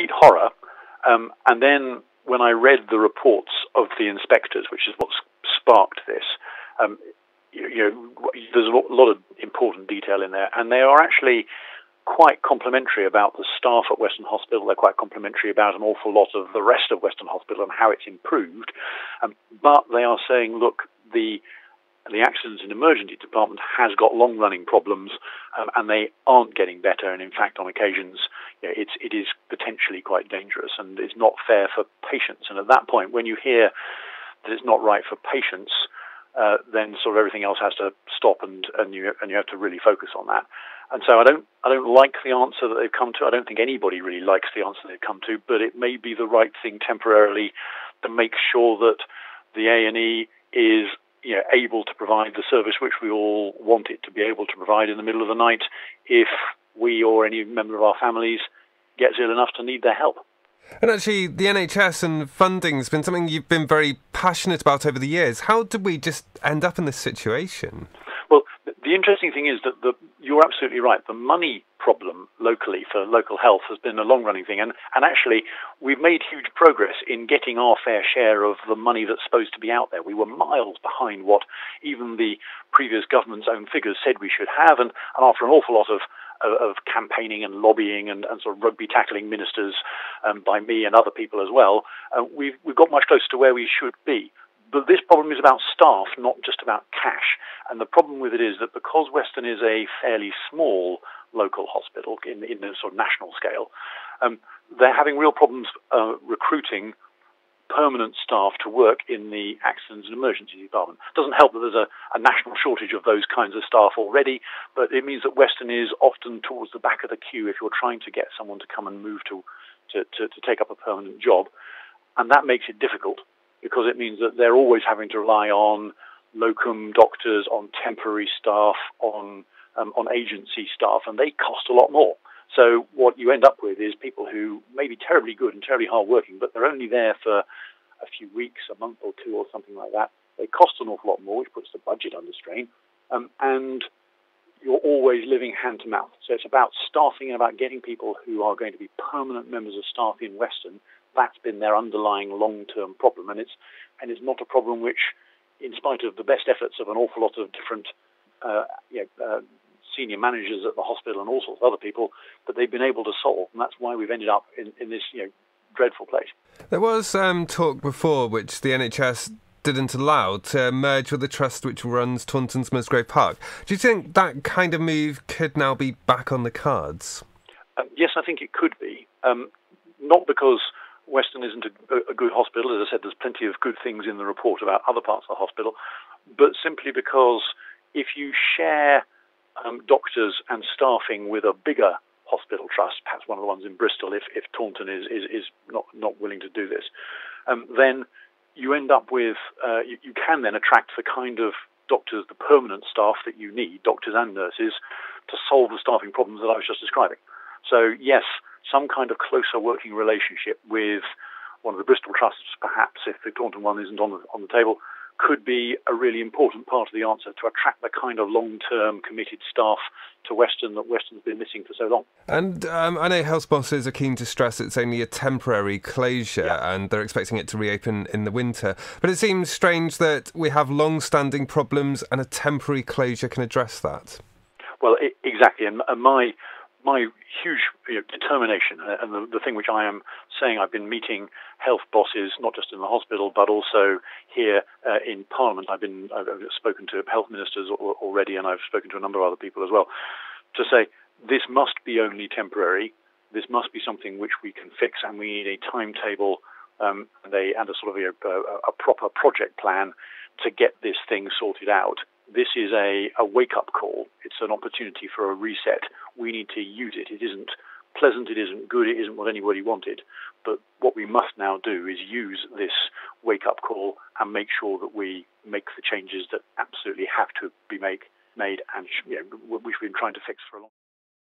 complete horror. Um, and then when I read the reports of the inspectors, which is what sparked this, um, you, you, know, there's a lot of important detail in there, and they are actually quite complimentary about the staff at Weston Hospital. They're quite complimentary about an awful lot of the rest of Weston Hospital and how it's improved. Um, but they are saying, look, the the accidents and emergency department has got long-running problems, um, and they aren't getting better. And in fact, on occasions, you know, it's it is potentially quite dangerous, and it's not fair for patients. And at that point, when you hear that it's not right for patients, uh, then sort of everything else has to stop, and and you and you have to really focus on that. And so I don't I don't like the answer that they've come to. I don't think anybody really likes the answer they've come to, but it may be the right thing temporarily to make sure that the A and E is you know, able to provide the service which we all want it to be able to provide in the middle of the night if we or any member of our families gets ill enough to need their help. And actually, the NHS and funding has been something you've been very passionate about over the years. How did we just end up in this situation? Well, the interesting thing is that the, you're absolutely right. The money problem locally for local health has been a long running thing. And, and actually, we've made huge progress in getting our fair share of the money that's supposed to be out there. We were miles behind what even the previous government's own figures said we should have. And, and after an awful lot of of, campaigning and lobbying and, and, sort of rugby tackling ministers um, by me and other people as well, uh, we've, we've got much closer to where we should be. But this problem is about staff, not just about cash. And the problem with it is that because Weston is a fairly small local hospital in, in the sort of national scale, um, they're having real problems uh, recruiting permanent staff to work in the accidents and emergency department. It doesn't help that there's a, a, national shortage of those kinds of staff already, but it means that Weston is often towards the back of the queue if you're trying to get someone to come and move to, to, to, to take up a permanent job. And that makes it difficult because it means that they're always having to rely on locum doctors, on temporary staff, on um, on agency staff, and they cost a lot more. So what you end up with is people who may be terribly good and terribly hardworking, but they're only there for a few weeks, a month or two, or something like that. They cost an awful lot more, which puts the budget under strain, um, and always living hand to mouth. So it's about staffing and about getting people who are going to be permanent members of staff in Weston that's been their underlying long-term problem, and it's and it's not a problem which, in spite of the best efforts of an awful lot of different uh, you know, uh, senior managers at the hospital and all sorts of other people, that they've been able to solve, and that's why we've ended up in, in this you know dreadful place. There was um, talk before, which the NHS didn't allow to merge with the trust which runs Taunton's Musgrave Park. Do you think that kind of move could now be back on the cards? Um, yes, I think it could be. Um, not because Weston isn't a, a, good hospital. As I said, there's plenty of good things in the report about other parts of the hospital, but simply because if you share um, doctors and staffing with a bigger hospital trust, perhaps one of the ones in Bristol, if, if Taunton is, is, is not, not willing to do this, um, then you end up with, uh, you, you can then attract the kind of doctors, the permanent staff that you need, doctors and nurses, to solve the staffing problems that I was just describing. So yes, some kind of closer working relationship with one of the Bristol trusts, perhaps, if the Taunton one isn't on the, on the table, could be a really important part of the answer to attract the kind of long-term committed staff to Weston that Weston's been missing for so long. And um, I know health bosses are keen to stress it's only a temporary closure yeah. and they're expecting it to reopen in the winter. But it seems strange that we have long-standing problems and a temporary closure can address that. Well, it, exactly. And, and my my huge you know, determination, uh, and the, the, thing which I am saying, I've been meeting health bosses not just in the hospital but also here uh, in Parliament. I've been I've spoken to health ministers already, and I've spoken to a number of other people as well, to say this must be only temporary. This must be something which we can fix, and we need a timetable um, and, a, and a sort of a, a, a proper project plan to get this thing sorted out this is a, a wake up call. It's an opportunity for a reset. We need to use it. It isn't pleasant, it isn't good, it isn't what anybody wanted. But what we must now do is use this wake up call and make sure that we make the changes that absolutely have to be make, made and you know, we've been trying to fix for a long